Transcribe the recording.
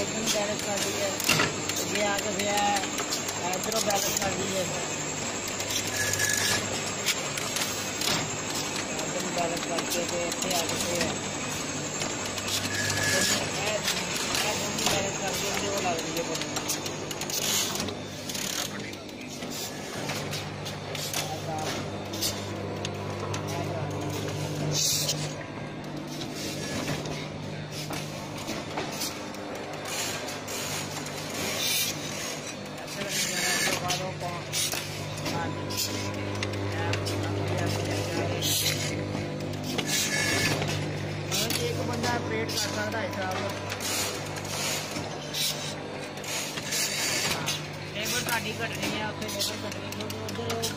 एकदम बैलेंस कर दी है, ये फिर इधरों बैलेंस कर दी बैलेंस करके तो इतने आगे से रही है एक बंदा ऑपरेट कर सकता है साहब लेबर साड़ी घटनी है उत्थे लेबर घटनी क्योंकि उधर